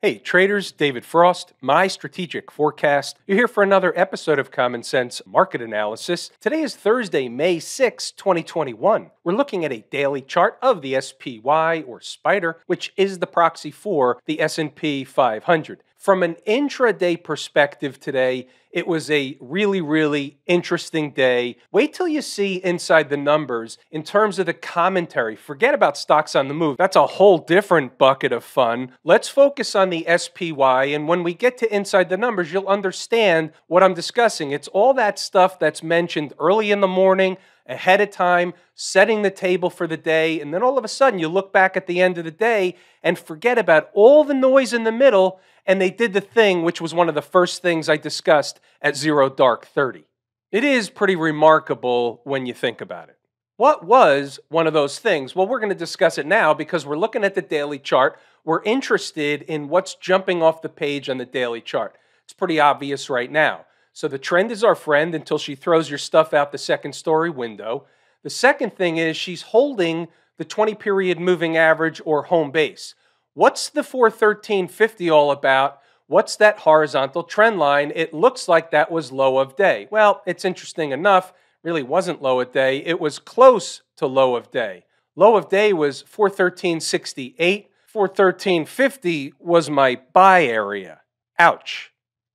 Hey, traders, David Frost, my strategic forecast. You're here for another episode of Common Sense Market Analysis. Today is Thursday, May 6, 2021. We're looking at a daily chart of the SPY or Spider, which is the proxy for the S&P 500. From an intraday perspective today, it was a really, really interesting day. Wait till you see inside the numbers in terms of the commentary. Forget about stocks on the move. That's a whole different bucket of fun. Let's focus on the SPY. And when we get to inside the numbers, you'll understand what I'm discussing. It's all that stuff that's mentioned early in the morning ahead of time, setting the table for the day, and then all of a sudden you look back at the end of the day and forget about all the noise in the middle, and they did the thing which was one of the first things I discussed at Zero Dark 30. It is pretty remarkable when you think about it. What was one of those things? Well, we're going to discuss it now because we're looking at the daily chart. We're interested in what's jumping off the page on the daily chart. It's pretty obvious right now. So the trend is our friend until she throws your stuff out the second story window. The second thing is she's holding the 20 period moving average or home base. What's the 413.50 all about? What's that horizontal trend line? It looks like that was low of day. Well, it's interesting enough, really wasn't low of day. It was close to low of day. Low of day was 413.68. 413.50 was my buy area. Ouch.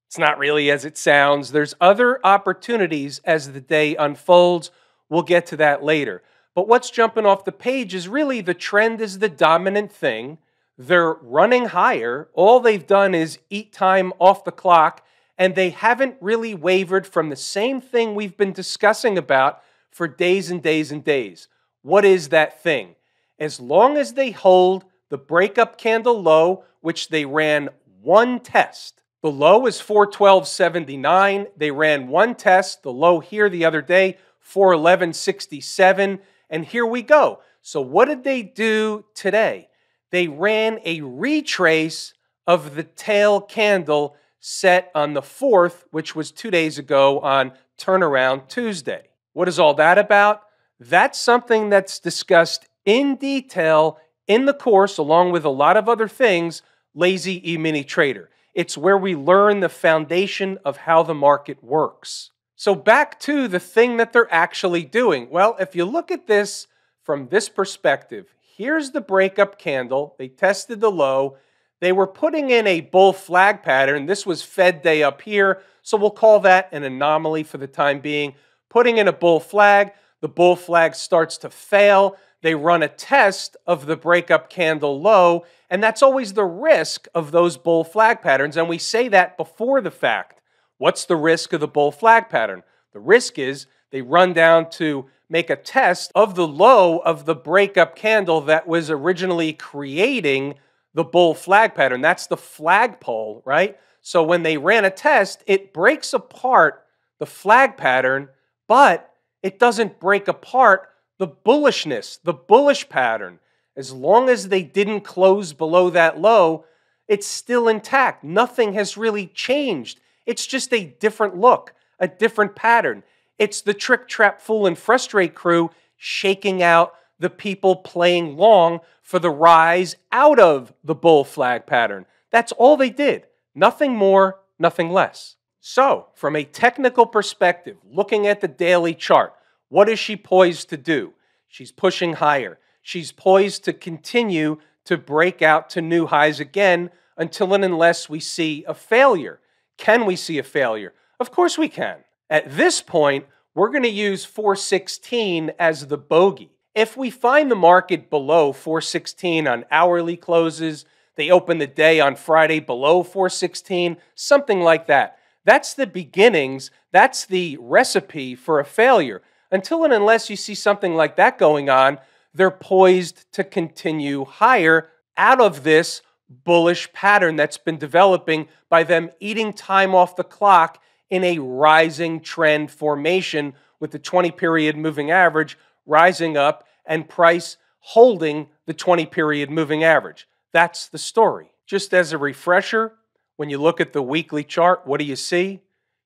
It's not really as it sounds. There's other opportunities as the day unfolds. We'll get to that later. But what's jumping off the page is really the trend is the dominant thing. They're running higher. All they've done is eat time off the clock, and they haven't really wavered from the same thing we've been discussing about for days and days and days. What is that thing? As long as they hold the breakup candle low, which they ran one test, the low is 412.79. They ran one test, the low here the other day, 411.67. And here we go. So, what did they do today? They ran a retrace of the tail candle set on the 4th, which was two days ago on Turnaround Tuesday. What is all that about? That's something that's discussed in detail in the course, along with a lot of other things, Lazy E Mini Trader. It's where we learn the foundation of how the market works. So, back to the thing that they're actually doing. Well, if you look at this from this perspective, here's the breakup candle. They tested the low. They were putting in a bull flag pattern. This was Fed day up here. So, we'll call that an anomaly for the time being. Putting in a bull flag, the bull flag starts to fail. They run a test of the breakup candle low, and that's always the risk of those bull flag patterns. And we say that before the fact. What's the risk of the bull flag pattern? The risk is they run down to make a test of the low of the breakup candle that was originally creating the bull flag pattern. That's the flagpole, right? So when they ran a test, it breaks apart the flag pattern, but it doesn't break apart the bullishness, the bullish pattern, as long as they didn't close below that low, it's still intact. Nothing has really changed. It's just a different look, a different pattern. It's the trick, trap, fool, and frustrate crew shaking out the people playing long for the rise out of the bull flag pattern. That's all they did. Nothing more, nothing less. So, from a technical perspective, looking at the daily chart, what is she poised to do? She's pushing higher. She's poised to continue to break out to new highs again until and unless we see a failure. Can we see a failure? Of course we can. At this point, we're going to use 416 as the bogey. If we find the market below 416 on hourly closes, they open the day on Friday below 416, something like that. That's the beginnings, that's the recipe for a failure. Until and unless you see something like that going on, they're poised to continue higher out of this bullish pattern that's been developing by them eating time off the clock in a rising trend formation with the 20 period moving average rising up and price holding the 20 period moving average. That's the story. Just as a refresher, when you look at the weekly chart, what do you see?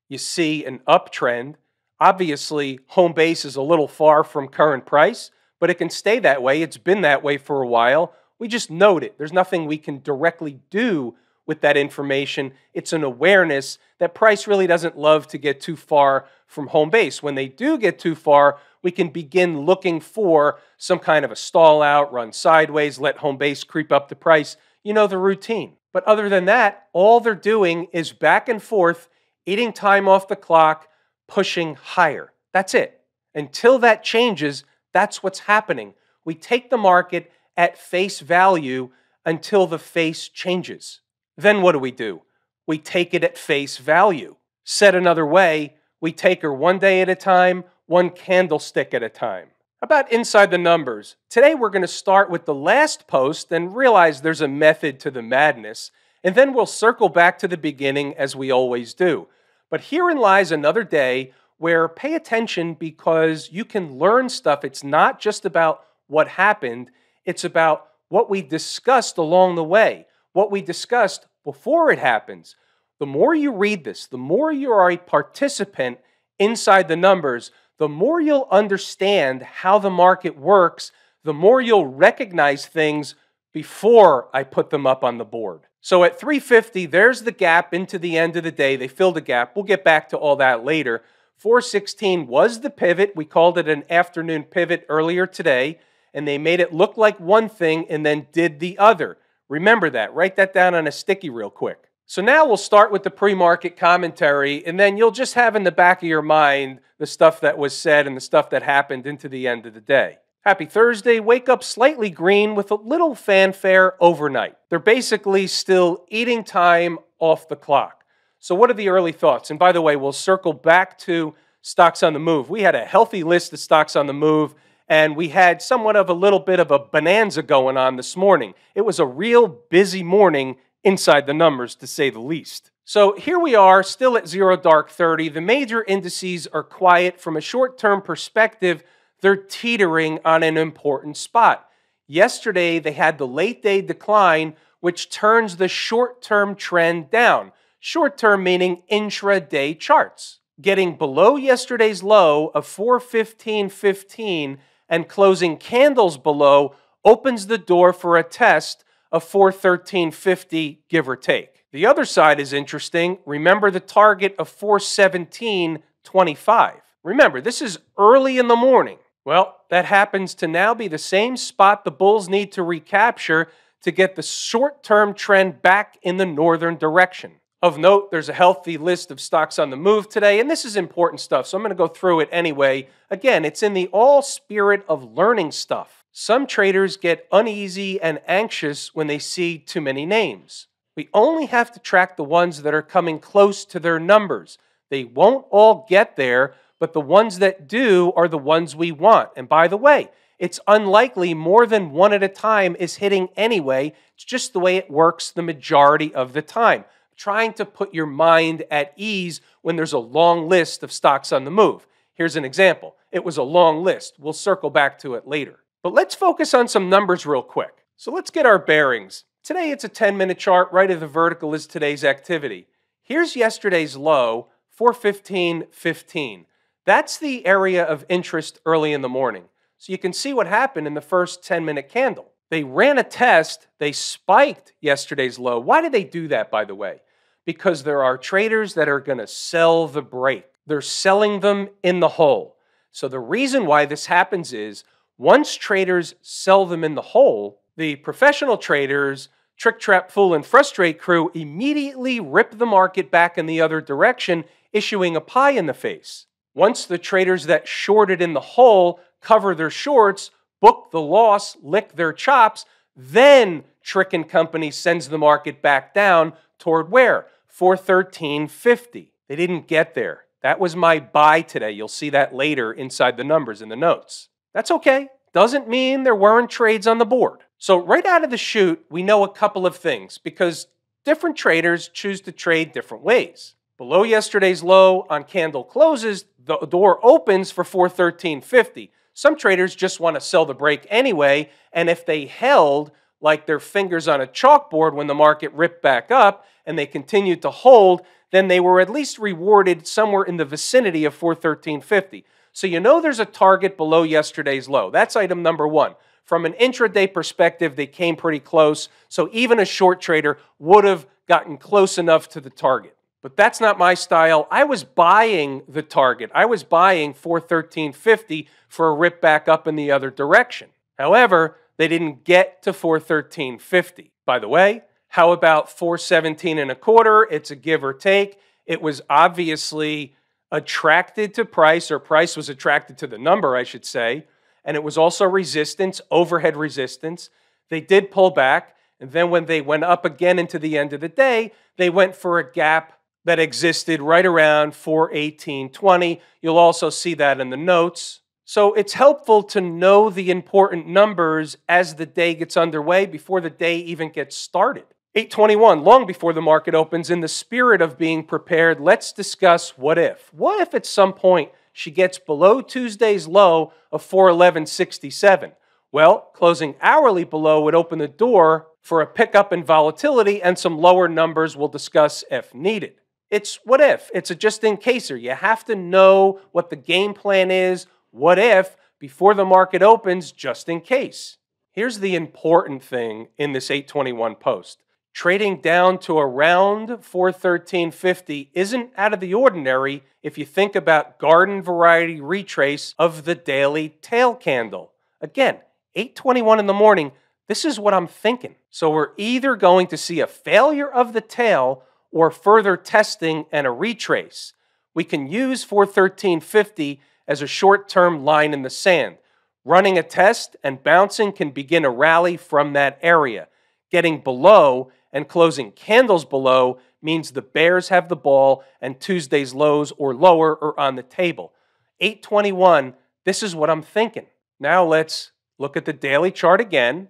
You see an uptrend Obviously, home base is a little far from current price, but it can stay that way. It's been that way for a while. We just note it. There's nothing we can directly do with that information. It's an awareness that price really doesn't love to get too far from home base. When they do get too far, we can begin looking for some kind of a stall out, run sideways, let home base creep up the price. You know the routine. But other than that, all they're doing is back and forth, eating time off the clock, pushing higher. That's it. Until that changes, that's what's happening. We take the market at face value until the face changes. Then what do we do? We take it at face value. Said another way, we take her one day at a time, one candlestick at a time. About inside the numbers, today we're going to start with the last post and realize there's a method to the madness, and then we'll circle back to the beginning as we always do. But herein lies another day where pay attention because you can learn stuff. It's not just about what happened, it's about what we discussed along the way, what we discussed before it happens. The more you read this, the more you are a participant inside the numbers, the more you'll understand how the market works, the more you'll recognize things before I put them up on the board. So at 350, there's the gap into the end of the day. They filled a gap. We'll get back to all that later. 416 was the pivot. We called it an afternoon pivot earlier today, and they made it look like one thing and then did the other. Remember that. Write that down on a sticky real quick. So now we'll start with the pre market commentary, and then you'll just have in the back of your mind the stuff that was said and the stuff that happened into the end of the day. Happy Thursday. Wake up slightly green with a little fanfare overnight. They're basically still eating time off the clock. So, what are the early thoughts? And by the way, we'll circle back to stocks on the move. We had a healthy list of stocks on the move, and we had somewhat of a little bit of a bonanza going on this morning. It was a real busy morning inside the numbers, to say the least. So here we are, still at zero dark 30. The major indices are quiet. From a short term perspective, they're teetering on an important spot. Yesterday, they had the late day decline, which turns the short term trend down. Short term meaning intraday charts. Getting below yesterday's low of 415.15 and closing candles below opens the door for a test of 413.50, give or take. The other side is interesting. Remember the target of 417.25. Remember, this is early in the morning. Well, that happens to now be the same spot the Bulls need to recapture to get the short term trend back in the northern direction. Of note, there's a healthy list of stocks on the move today, and this is important stuff, so I'm going to go through it anyway. Again, it's in the all spirit of learning stuff. Some traders get uneasy and anxious when they see too many names. We only have to track the ones that are coming close to their numbers. They won't all get there, but the ones that do are the ones we want. And by the way, it's unlikely more than one at a time is hitting anyway. It's just the way it works the majority of the time. Trying to put your mind at ease when there's a long list of stocks on the move. Here's an example. It was a long list. We'll circle back to it later. But let's focus on some numbers real quick. So let's get our bearings. Today it's a 10 minute chart. Right of the vertical is today's activity. Here's yesterday's low, 415.15. That's the area of interest early in the morning. So you can see what happened in the first 10 minute candle. They ran a test, they spiked yesterday's low. Why did they do that, by the way? Because there are traders that are going to sell the break. They're selling them in the hole. So the reason why this happens is once traders sell them in the hole, the professional traders, trick, trap, fool, and frustrate crew immediately rip the market back in the other direction, issuing a pie in the face. Once the traders that shorted in the hole cover their shorts, book the loss, lick their chops, then Trick and Company sends the market back down toward where? 413.50. They didn't get there. That was my buy today. You'll see that later inside the numbers in the notes. That's okay. Doesn't mean there weren't trades on the board. So, right out of the chute, we know a couple of things because different traders choose to trade different ways. Below yesterday's low on candle closes, the door opens for 413.50. Some traders just want to sell the break anyway, and if they held like their fingers on a chalkboard when the market ripped back up and they continued to hold, then they were at least rewarded somewhere in the vicinity of 413.50. So you know there's a target below yesterday's low. That's item number one. From an intraday perspective, they came pretty close. So even a short trader would have gotten close enough to the target. But that's not my style. I was buying the target. I was buying 413.50 for a rip back up in the other direction. However, they didn't get to 413.50. By the way, how about 417 and a quarter? It's a give or take. It was obviously attracted to price, or price was attracted to the number, I should say. And it was also resistance, overhead resistance. They did pull back. And then when they went up again into the end of the day, they went for a gap that existed right around 418.20. You'll also see that in the notes. So it's helpful to know the important numbers as the day gets underway before the day even gets started. 821, long before the market opens, in the spirit of being prepared, let's discuss what if. What if at some point she gets below Tuesday's low of 411.67? Well, closing hourly below would open the door for a pickup in volatility and some lower numbers we'll discuss if needed. It's what if. It's a just in caser. You have to know what the game plan is, what if, before the market opens, just in case. Here's the important thing in this 821 post trading down to around 413.50 isn't out of the ordinary if you think about garden variety retrace of the daily tail candle. Again, 821 in the morning, this is what I'm thinking. So we're either going to see a failure of the tail or further testing and a retrace. We can use 413.50 as a short-term line in the sand. Running a test and bouncing can begin a rally from that area. Getting below and closing candles below means the bears have the ball and Tuesday's lows or lower are on the table. 821, this is what I'm thinking. Now let's look at the daily chart again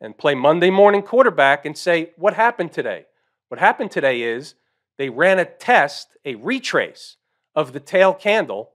and play Monday morning quarterback and say, what happened today? What happened today is they ran a test, a retrace of the tail candle,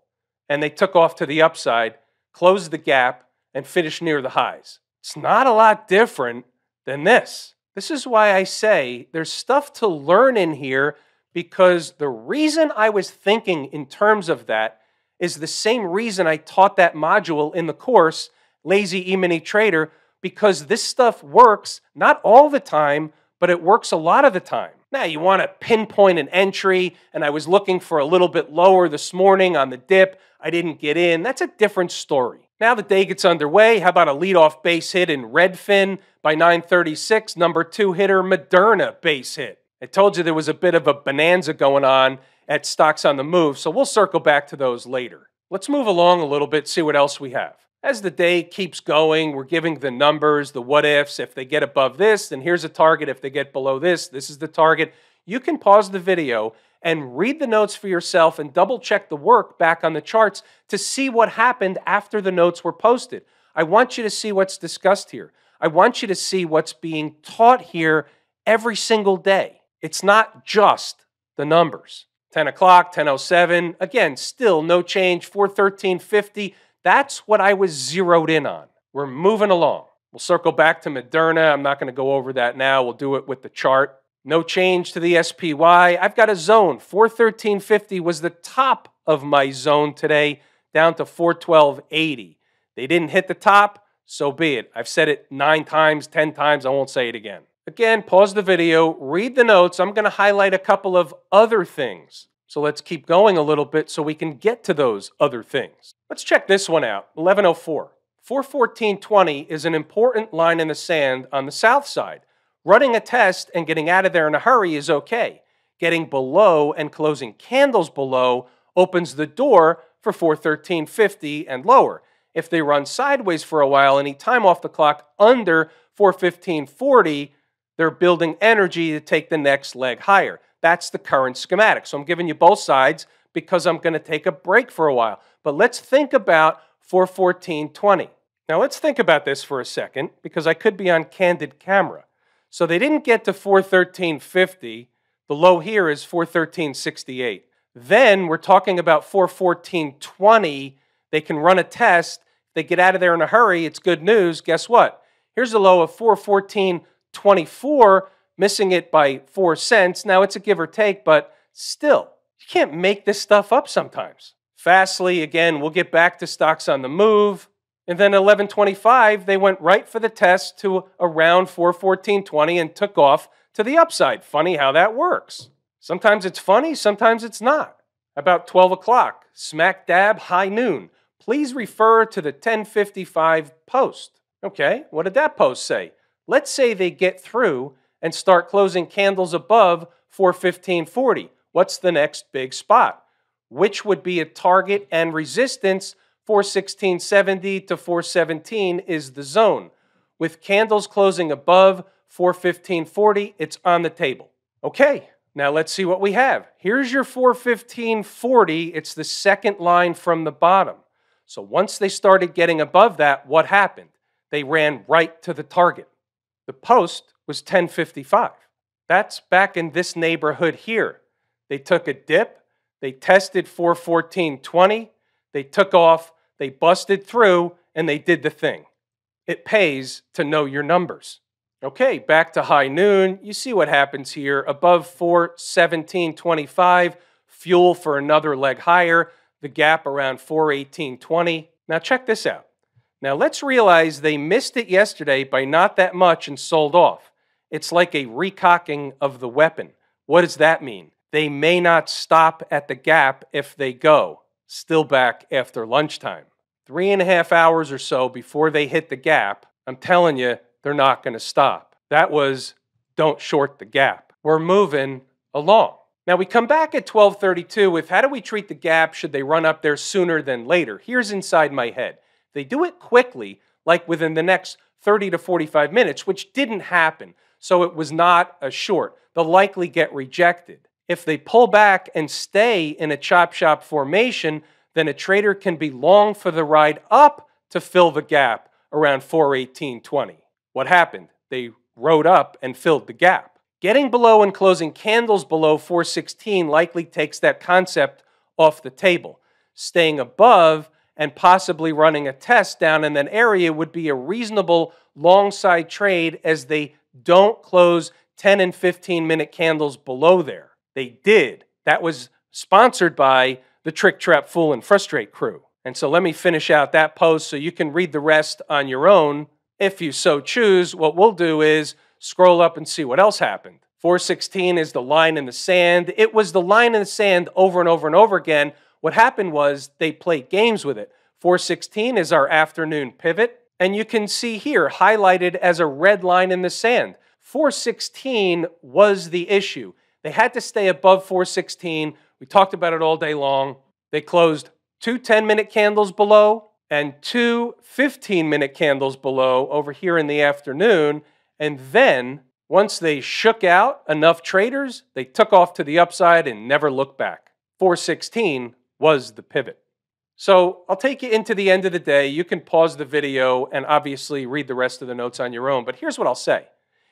and they took off to the upside, closed the gap, and finished near the highs. It's not a lot different than this. This is why I say there's stuff to learn in here because the reason I was thinking in terms of that is the same reason I taught that module in the course, Lazy E-mini Trader, because this stuff works not all the time, but it works a lot of the time. Now, you want to pinpoint an entry, and I was looking for a little bit lower this morning on the dip. I didn't get in. That's a different story. Now the day gets underway. How about a leadoff base hit in Redfin by 936? Number two hitter Moderna base hit. I told you there was a bit of a bonanza going on at stocks on the move, so we'll circle back to those later. Let's move along a little bit, see what else we have. As the day keeps going, we're giving the numbers, the what ifs. If they get above this, then here's a target. If they get below this, this is the target. You can pause the video and read the notes for yourself and double check the work back on the charts to see what happened after the notes were posted. I want you to see what's discussed here. I want you to see what's being taught here every single day. It's not just the numbers. 10 o'clock, 10.07, again, still no change, 413.50. That's what I was zeroed in on. We're moving along. We'll circle back to Moderna. I'm not going to go over that now. We'll do it with the chart. No change to the SPY. I've got a zone. 413.50 was the top of my zone today, down to 412.80. They didn't hit the top, so be it. I've said it nine times, 10 times. I won't say it again. Again, pause the video, read the notes. I'm going to highlight a couple of other things. So let's keep going a little bit so we can get to those other things. Let's check this one out 1104. 414.20 is an important line in the sand on the south side. Running a test and getting out of there in a hurry is okay. Getting below and closing candles below opens the door for 413.50 and lower. If they run sideways for a while, any time off the clock under 415.40, they're building energy to take the next leg higher. That's the current schematic. So I'm giving you both sides because I'm going to take a break for a while. But let's think about 414.20. Now let's think about this for a second because I could be on candid camera. So they didn't get to 413.50. The low here is 413.68. Then we're talking about 414.20. They can run a test. They get out of there in a hurry. It's good news. Guess what? Here's a low of 414.24, missing it by 4 cents. Now it's a give or take, but still, you can't make this stuff up sometimes. Fastly, again, we'll get back to stocks on the move. And then 1125, they went right for the test to around 414.20 and took off to the upside. Funny how that works. Sometimes it's funny, sometimes it's not. About 12 o'clock, smack dab, high noon. Please refer to the 1055 post. Okay, what did that post say? Let's say they get through and start closing candles above 415.40. What's the next big spot? Which would be a target and resistance 416.70 to 417 is the zone. With candles closing above 415.40, it's on the table. Okay, now let's see what we have. Here's your 415.40. It's the second line from the bottom. So once they started getting above that, what happened? They ran right to the target. The post was 1055. That's back in this neighborhood here. They took a dip, they tested 414.20, they took off, they busted through, and they did the thing. It pays to know your numbers. Okay, back to high noon. You see what happens here. Above 417.25, fuel for another leg higher, the gap around 418.20. Now check this out. Now let's realize they missed it yesterday by not that much and sold off. It's like a recocking of the weapon. What does that mean? They may not stop at the gap if they go, still back after lunchtime. Three and a half hours or so before they hit the gap, I'm telling you, they're not going to stop. That was don't short the gap. We're moving along. Now we come back at 1232 with how do we treat the gap? Should they run up there sooner than later? Here's inside my head. They do it quickly, like within the next 30 to 45 minutes, which didn't happen so it was not a short. They'll likely get rejected. If they pull back and stay in a chop shop formation, then a trader can be long for the ride up to fill the gap around 418.20. What happened? They rode up and filled the gap. Getting below and closing candles below 416 likely takes that concept off the table. Staying above and possibly running a test down in that area would be a reasonable long side trade as they don't close 10 and 15 minute candles below there. They did. That was sponsored by the Trick Trap Fool and Frustrate crew. And so let me finish out that post so you can read the rest on your own if you so choose. What we'll do is scroll up and see what else happened. 416 is the line in the sand. It was the line in the sand over and over and over again. What happened was they played games with it. 416 is our afternoon pivot. And you can see here, highlighted as a red line in the sand. 416 was the issue. They had to stay above 416. We talked about it all day long. They closed two 10 minute candles below and two 15 minute candles below over here in the afternoon. And then, once they shook out enough traders, they took off to the upside and never looked back. 416 was the pivot. So I'll take you into the end of the day. You can pause the video and obviously read the rest of the notes on your own. But here's what I'll say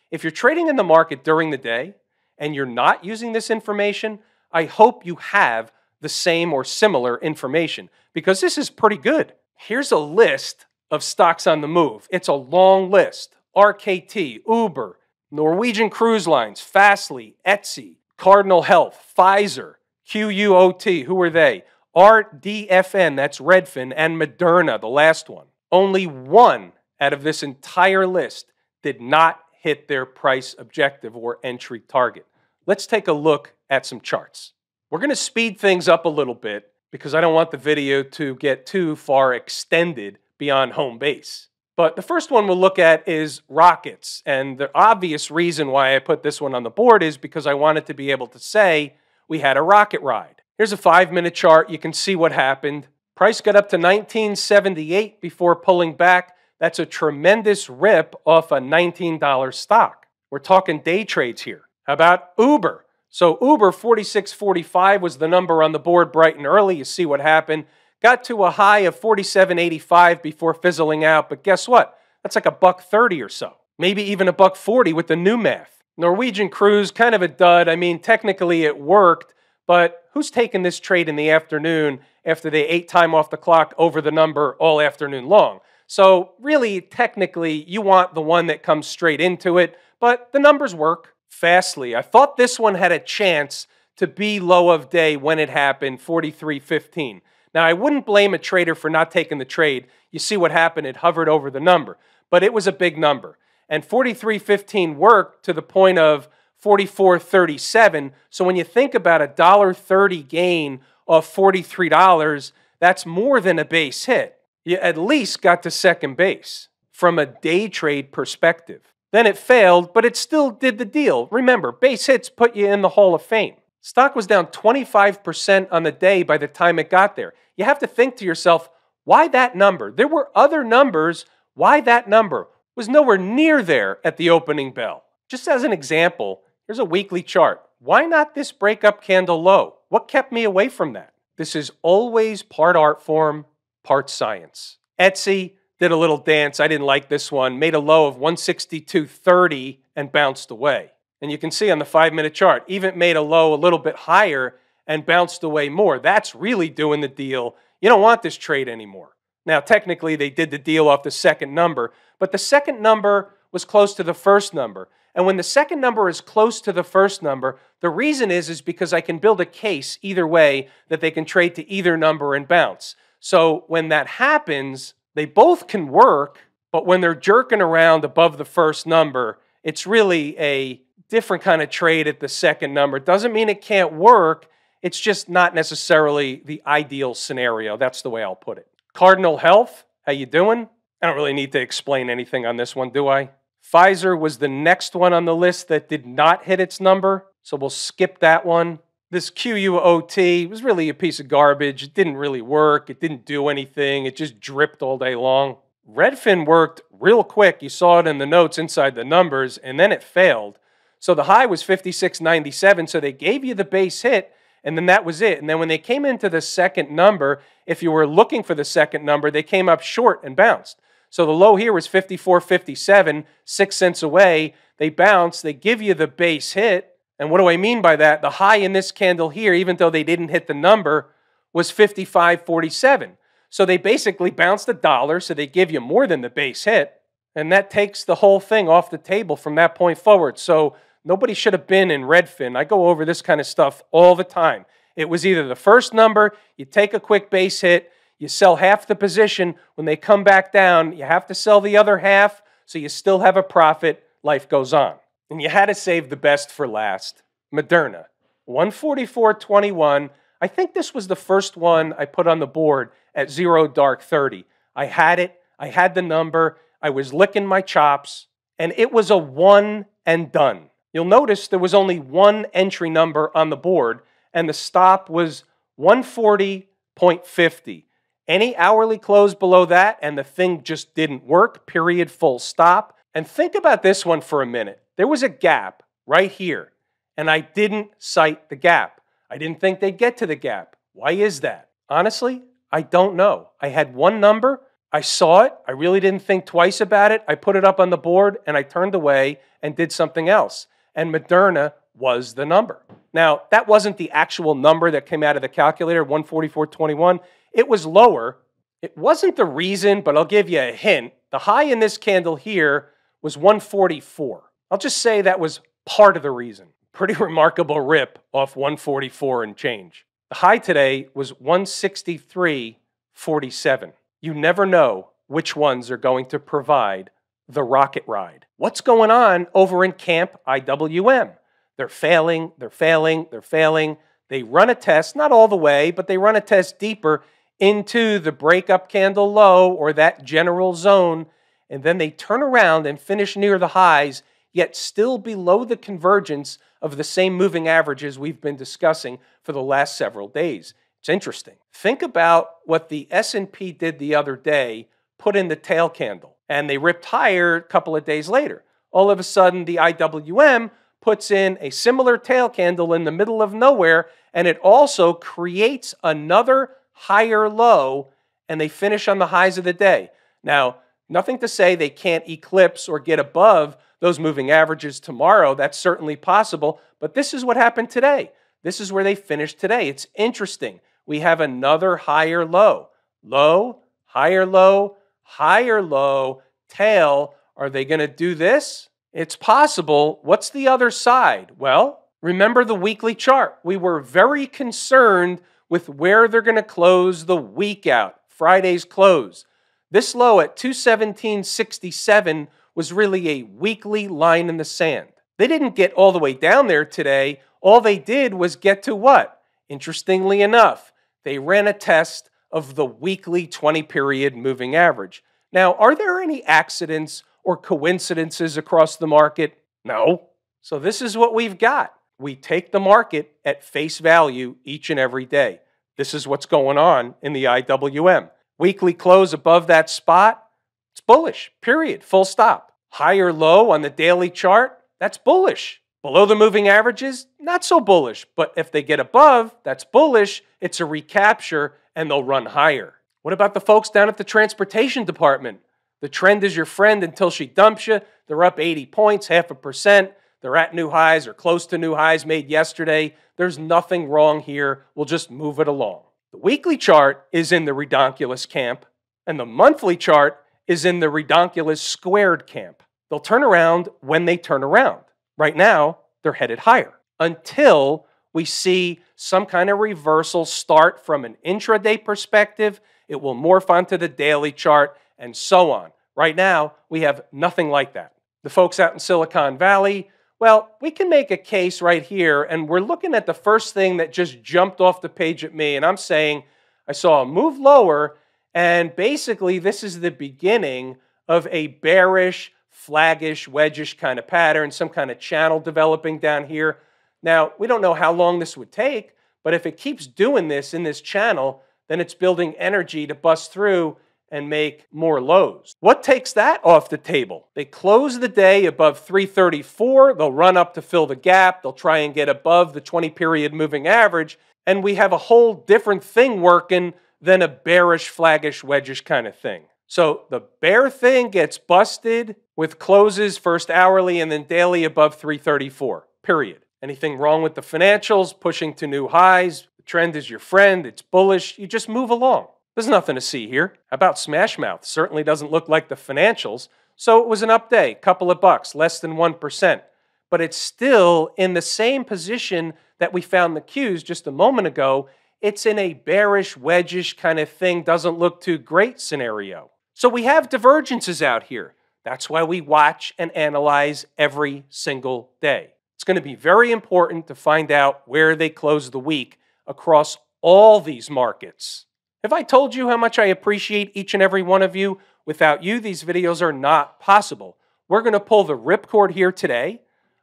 if you're trading in the market during the day and you're not using this information, I hope you have the same or similar information because this is pretty good. Here's a list of stocks on the move. It's a long list RKT, Uber, Norwegian Cruise Lines, Fastly, Etsy, Cardinal Health, Pfizer, QUOT. Who are they? RDFN, that's Redfin, and Moderna, the last one. Only one out of this entire list did not hit their price objective or entry target. Let's take a look at some charts. We're going to speed things up a little bit because I don't want the video to get too far extended beyond home base. But the first one we'll look at is rockets. And the obvious reason why I put this one on the board is because I wanted to be able to say we had a rocket ride. Here's a five minute chart. You can see what happened. Price got up to 1978 before pulling back. That's a tremendous rip off a $19 stock. We're talking day trades here. About Uber? So Uber 46.45 was the number on the board bright and early. You see what happened. Got to a high of 47.85 before fizzling out, but guess what? That's like a buck 30 or so. Maybe even a buck 40 with the new math. Norwegian Cruise, kind of a dud. I mean, technically it worked, but who's taking this trade in the afternoon after they ate time off the clock over the number all afternoon long? So, really, technically, you want the one that comes straight into it, but the numbers work. Fastly, I thought this one had a chance to be low of day when it happened, 43.15. Now, I wouldn't blame a trader for not taking the trade. You see what happened, it hovered over the number, but it was a big number. And 43.15 worked to the point of 44.37. So when you think about a $1.30 gain of $43, that's more than a base hit. You at least got to second base from a day trade perspective. Then it failed, but it still did the deal. Remember, base hits put you in the Hall of Fame. Stock was down 25% on the day by the time it got there. You have to think to yourself, why that number? There were other numbers. Why that number? Was nowhere near there at the opening bell. Just as an example, here's a weekly chart. Why not this breakup candle low? What kept me away from that? This is always part art form, part science. Etsy did a little dance. I didn't like this one. Made a low of 162.30 and bounced away. And you can see on the five minute chart, even made a low a little bit higher and bounced away more. That's really doing the deal. You don't want this trade anymore. Now, technically, they did the deal off the second number, but the second number was close to the first number. And when the second number is close to the first number, the reason is is because I can build a case either way that they can trade to either number and bounce. So when that happens, they both can work, but when they're jerking around above the first number, it's really a different kind of trade at the second number. It doesn't mean it can't work. It's just not necessarily the ideal scenario. That's the way I'll put it. Cardinal Health, how you doing? I don't really need to explain anything on this one, do I? Pfizer was the next one on the list that did not hit its number, so we'll skip that one. This QUOT was really a piece of garbage. It didn't really work. It didn't do anything. It just dripped all day long. Redfin worked real quick. You saw it in the notes inside the numbers, and then it failed. So the high was 56.97, so they gave you the base hit, and then that was it. And then when they came into the second number, if you were looking for the second number, they came up short and bounced. So the low here was 54.57, six cents away. They bounce, they give you the base hit. And what do I mean by that? The high in this candle here, even though they didn't hit the number, was 55.47. So they basically bounced a dollar, so they give you more than the base hit. And that takes the whole thing off the table from that point forward. So nobody should have been in Redfin. I go over this kind of stuff all the time. It was either the first number, you take a quick base hit, you sell half the position. When they come back down, you have to sell the other half so you still have a profit. Life goes on. And you had to save the best for last. Moderna, 144.21. I think this was the first one I put on the board at zero dark 30. I had it, I had the number, I was licking my chops, and it was a one and done. You'll notice there was only one entry number on the board, and the stop was 140.50. Any hourly close below that, and the thing just didn't work, period, full stop. And think about this one for a minute. There was a gap right here, and I didn't cite the gap. I didn't think they'd get to the gap. Why is that? Honestly, I don't know. I had one number, I saw it, I really didn't think twice about it. I put it up on the board, and I turned away and did something else. And Moderna was the number. Now, that wasn't the actual number that came out of the calculator, 144.21. It was lower. It wasn't the reason, but I'll give you a hint. The high in this candle here was 144. I'll just say that was part of the reason. Pretty remarkable rip off 144 and change. The high today was 163.47. You never know which ones are going to provide the rocket ride. What's going on over in Camp IWM? They're failing, they're failing, they're failing. They run a test, not all the way, but they run a test deeper into the breakup candle low or that general zone, and then they turn around and finish near the highs, yet still below the convergence of the same moving averages we've been discussing for the last several days. It's interesting. Think about what the S&P did the other day, put in the tail candle, and they ripped higher a couple of days later. All of a sudden the IWM puts in a similar tail candle in the middle of nowhere, and it also creates another higher low, and they finish on the highs of the day. Now, nothing to say they can't eclipse or get above those moving averages tomorrow. That's certainly possible, but this is what happened today. This is where they finished today. It's interesting. We have another higher low. Low, higher low, higher low, tail. Are they going to do this? It's possible. What's the other side? Well, remember the weekly chart. We were very concerned with where they're going to close the week out, Friday's close. This low at 217.67 was really a weekly line in the sand. They didn't get all the way down there today. All they did was get to what? Interestingly enough, they ran a test of the weekly 20 period moving average. Now, are there any accidents or coincidences across the market? No. So, this is what we've got. We take the market at face value each and every day. This is what's going on in the IWM. Weekly close above that spot, it's bullish, period, full stop. High or low on the daily chart, that's bullish. Below the moving averages, not so bullish. But if they get above, that's bullish. It's a recapture and they'll run higher. What about the folks down at the transportation department? The trend is your friend until she dumps you. They're up 80 points, half a percent. They're at new highs or close to new highs made yesterday. There's nothing wrong here. We'll just move it along. The weekly chart is in the redonkulous camp, and the monthly chart is in the redonkulous squared camp. They'll turn around when they turn around. Right now, they're headed higher until we see some kind of reversal start from an intraday perspective. It will morph onto the daily chart and so on. Right now, we have nothing like that. The folks out in Silicon Valley, well, we can make a case right here, and we're looking at the first thing that just jumped off the page at me, and I'm saying I saw a move lower, and basically this is the beginning of a bearish, flaggish, wedgish kind of pattern, some kind of channel developing down here. Now, we don't know how long this would take, but if it keeps doing this in this channel, then it's building energy to bust through and make more lows. What takes that off the table? They close the day above 334. They'll run up to fill the gap. They'll try and get above the 20 period moving average. And we have a whole different thing working than a bearish, flaggish, wedgish kind of thing. So the bear thing gets busted with closes first hourly and then daily above 334, period. Anything wrong with the financials, pushing to new highs? The trend is your friend, it's bullish. You just move along. There's nothing to see here. How about Smashmouth? Certainly doesn't look like the financials. So it was an up day, couple of bucks, less than 1%. But it's still in the same position that we found the cues just a moment ago. It's in a bearish, wedgish kind of thing, doesn't look too great scenario. So we have divergences out here. That's why we watch and analyze every single day. It's going to be very important to find out where they close the week across all these markets. Have I told you how much I appreciate each and every one of you? Without you, these videos are not possible. We're going to pull the ripcord here today.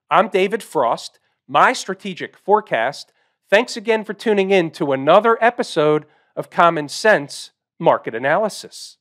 I'm David Frost, my strategic forecast. Thanks again for tuning in to another episode of Common Sense Market Analysis.